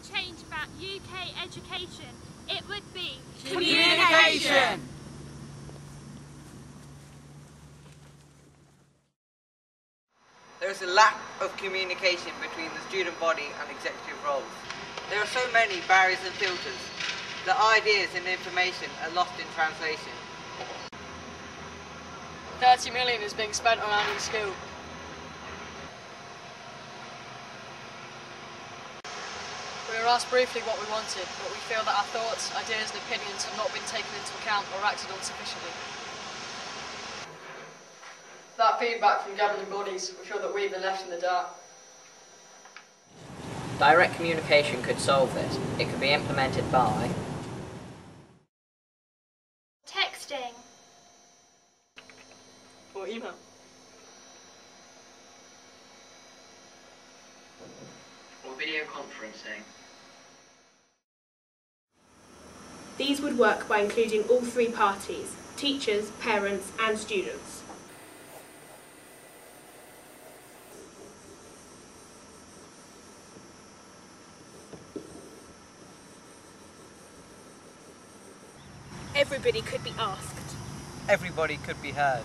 change about UK education, it would be Communication! There is a lack of communication between the student body and executive roles. There are so many barriers and filters. The ideas and information are lost in translation. 30 million is being spent on our new school. Were asked briefly what we wanted, but we feel that our thoughts, ideas and opinions have not been taken into account or acted on sufficiently. That feedback from governing bodies, we feel that we've been left in the dark. Direct communication could solve this. It could be implemented by texting, Or email. or video conferencing. These would work by including all three parties teachers, parents, and students. Everybody could be asked. Everybody could be heard.